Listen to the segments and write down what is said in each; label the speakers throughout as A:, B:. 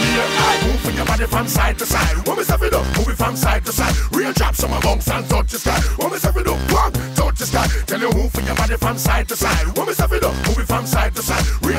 A: the air. Move your body from side to side. When step it up, move it from side to side. Real drop some bounce and touch the sky. When step it up, one, touch the sky. Tell you move your body from side to side. When step it up, move it from side to side. Real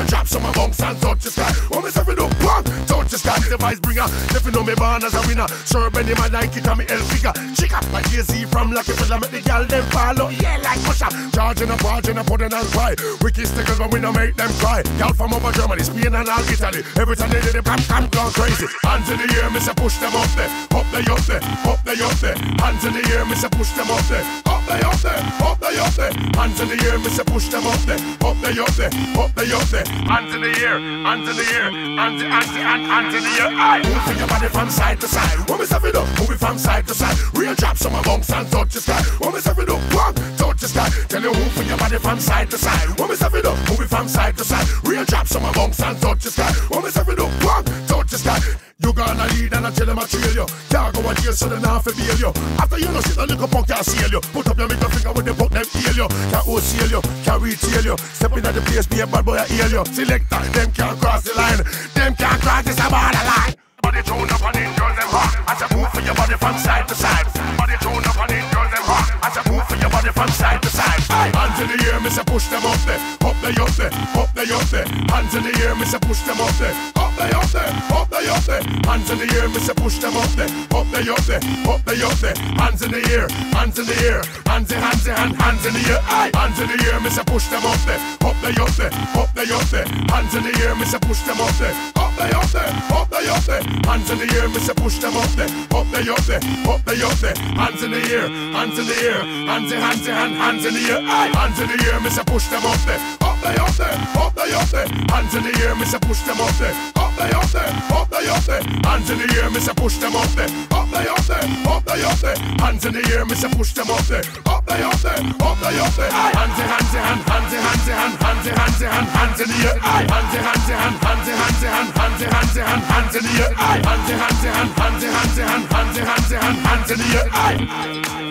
A: vice bringer, if you know me born as a winner. Sure, Beenie Man like it, and me El figure. Up like Jay-Z from Roc-A-Fella, make the gal them follow. Yeah, like Usher. Charging and barging and putting on cry. Wicked stickers, but we don't make them cry. Gal from over Germany, Spain and all Italy. Every time they do the come, come, gone crazy. Hands in the air, me say push them up there. Up there, up there, up up there. Hands in the air, me say push them up there. Up there, up there, up there, up there. Hands in the air, me say push them up there. Up there, up there, up there, up there. Hands in the air, hands in the air, hands, hands, hands, hands in the air. Move your body from side to side. When me step it up, move it from side to side. Real drop some bounce and touch the sky. When me step it up, one, touch the sky. Tell you move your body from side to side. When me step it up, move it from side to side. Real drop some bounce and touch the sky. When me step it up, one, touch the sky. You gonna lead and I tell them I trail you. Can't go and jail so they not bail you. After you know shit, a little punk can't seal you. Put up your middle finger with the fuck them heal you. Can't wholesale you, can't retail you. Step in at the place, be a bad boy, I heal you. Selector, them can't cross the line. Them can't cross this borderline. Body tune up and girls them hot. I say move for your body from side to side. Body tune up and girls them hot. I say move for your body from side to side. Aye. Hands in the air, me say push them up there, up there, up there, up there, up there. Hands in the air, me say push them up there, there, up there, up there, up there. Hands in the air, me say push them up there, up there, up there, up there, up there. Hands in the air, hands in the air, hands in, hands in, hand, hands in the air. Aye. Hands in the air, me say push them up there, up there, up there, up there, up there. Hands in the air, me say push them up there, up there, up there, up there, up there. Hands in the air, me push them up there, up there, up there, up there, up there. Hands in the air, hands in the air, hands in, hands in, hand, hands in the air. Aye. Hands in the air, me say push them up there, up there, up there, up there, up there. Hands in the air, me say push them up there, dig åt det, upp dig åt det Hands in the air, miss jag push them up there. Up dig up there, upp dig åt det Hands in the air, miss jag push them up there. Up dig up there, upp dig åt det Hands i hands i hand, hands i hands i hand Hands i hands i hand, hands in the air Hands i hands i hand, hands i hands i hand Hands i hands i hand, hands in the air Hands i hands i hand, hands i hands i hand Hands i hands i hands hands hand Hands in the air